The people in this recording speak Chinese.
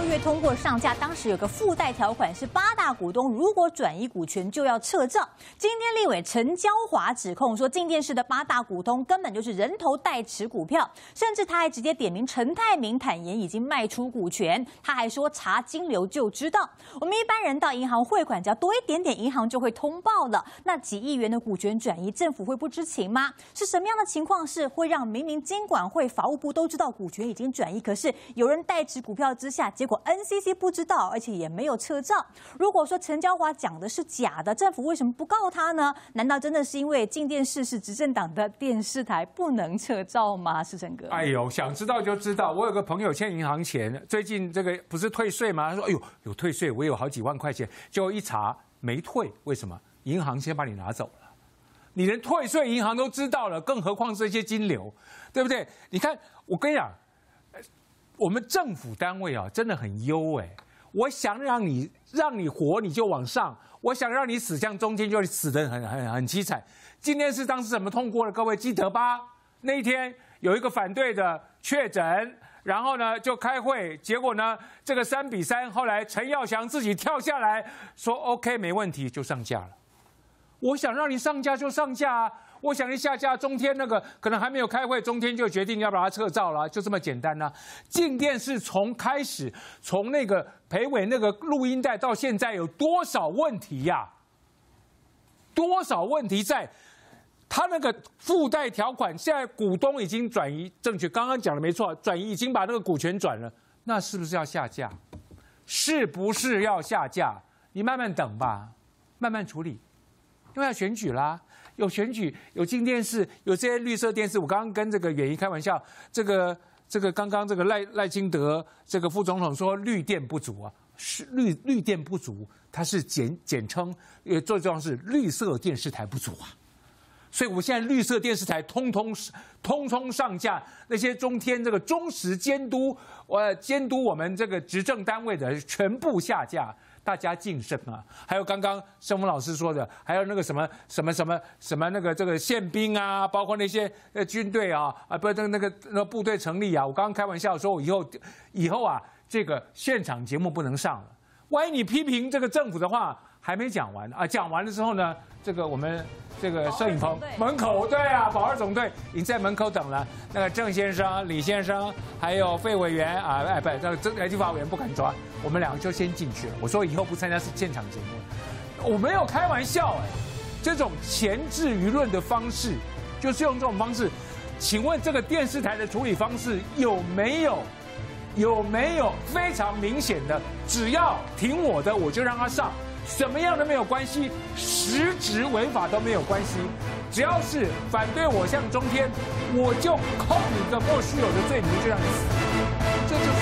六月通过上架，当时有个附带条款是八大股东如果转移股权就要撤照。今天立委陈娇华指控说，静电视的八大股东根本就是人头代持股票，甚至他还直接点名陈泰明坦言已经卖出股权，他还说查金流就知道。我们一般人到银行汇款，只要多一点点，银行就会通报了。那几亿元的股权转移，政府会不知情吗？是什么样的情况是会让明明金管会、法务部都知道股权已经转移，可是有人代持股票之下，结 NCC 不知道，而且也没有撤照。如果说陈娇华讲的是假的，政府为什么不告他呢？难道真的是因为进电视是执政党的电视台不能撤照吗？世成哥，哎呦，想知道就知道。我有个朋友欠银行钱，最近这个不是退税吗？他说：“哎呦，有退税，我有好几万块钱。”结果一查没退，为什么？银行先把你拿走了。你连退税银行都知道了，更何况这些金流，对不对？你看，我跟你讲，我们政府单位啊，真的很优哎。我想让你让你活，你就往上；我想让你死，像中间就死得很很很凄惨。今天是当时怎么通过的？各位记得吧？那一天有一个反对的确诊，然后呢就开会，结果呢这个三比三，后来陈耀祥自己跳下来说 OK 没问题，就上架了。我想让你上架就上架啊！我想一下架，中天那个可能还没有开会，中天就决定要把它撤照了，就这么简单呢。静电是从开始，从那个裴伟那个录音带到现在，有多少问题呀？多少问题在？他那个附带条款，现在股东已经转移正确，刚刚讲的没错，转移已经把那个股权转了，那是不是要下架？是不是要下架？你慢慢等吧，慢慢处理。因为要选举啦，有选举，有进电视，有这些绿色电视。我刚刚跟这个远一开玩笑，这个这个刚刚这个赖赖清德这个副总统说绿电不足啊，是绿绿电不足，它是简简称，呃，最重要是绿色电视台不足啊。所以我们现在绿色电视台通通通通上架，那些中天这个忠实监督，我监督我们这个执政单位的全部下架。大家晋升啊！还有刚刚盛峰老师说的，还有那个什么什么什么什么那个这个宪兵啊，包括那些呃军队啊啊，不那个那个那个部队成立啊。我刚刚开玩笑说，我以后以后啊，这个现场节目不能上了。万一你批评这个政府的话。还没讲完啊！讲完了之后呢，这个我们这个摄影棚门口，对啊，保二总队已经在门口等了。那个郑先生、李先生，还有费委员啊，哎，不，这个这立法委员不敢抓，我们两个就先进去了。我说以后不参加是现场节目，我没有开玩笑哎，这种前置舆论的方式，就是用这种方式。请问这个电视台的处理方式有没有有没有非常明显的？只要听我的，我就让他上。什么样都没有关系，实质违法都没有关系，只要是反对我向中天，我就扣你个莫须有的罪名，就让你死，这就是。